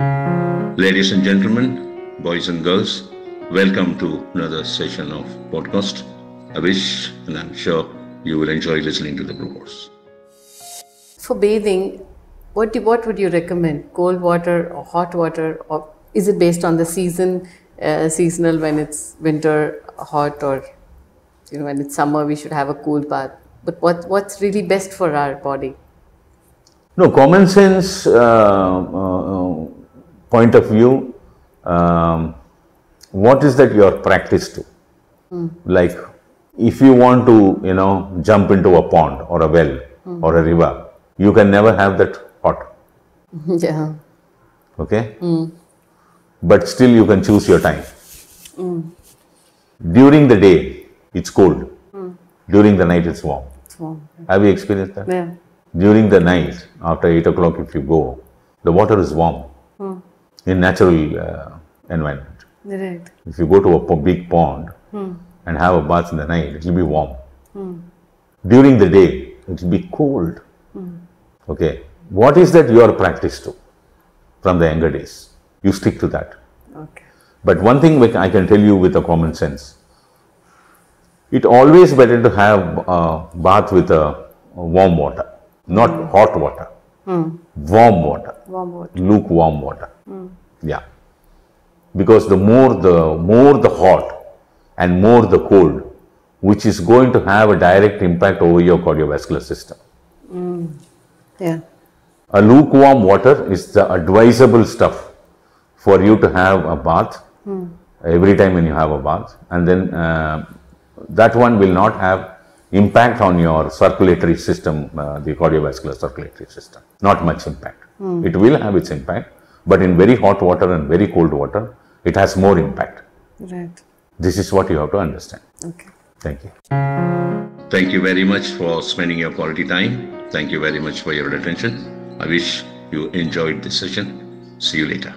Ladies and gentlemen, boys and girls, welcome to another session of podcast. I wish and I'm sure you will enjoy listening to the broadcast. For bathing, what do, what would you recommend? Cold water or hot water, or is it based on the season, uh, seasonal when it's winter hot, or you know when it's summer we should have a cool bath? But what what's really best for our body? No, common sense uh, uh, point of view, um, what is that you are practiced to? Like, if you want to, you know, jump into a pond or a well or a river, you can never have that hot, yeah. okay? Mm. But still, you can choose your time. During the day, it's cold. Mm. During the night, it's warm. It's warm. Have you experienced that? Yeah. During the night, after 8 o'clock, if you go, the water is warm mm. In natural uh, environment. Right. If you go to a big pond hmm. and have a bath in the night, it will be warm. Hmm. During the day, it will be cold. Hmm. Okay. What is that you are practiced to from the younger days? You stick to that. Okay. But one thing which I can tell you with a common sense, it always better to have a bath with a, a warm water, not hot water. Hmm. Warm water, Warm water. lukewarm water. Hmm. Yeah, because the more the more the hot and more the cold, which is going to have a direct impact over your cardiovascular system. Hmm. Yeah. A lukewarm water is the advisable stuff for you to have a bath every time when you have a bath, and then uh, that one will not have impact on your circulatory system, uh, the cardiovascular circulatory system. Not much impact. It will have its impact, but in very hot water and very cold water, it has more impact. Right. This is what you have to understand. Okay. Thank you. Thank you very much for spending your quality time. Thank you very much for your attention. I wish you enjoyed this session. See you later.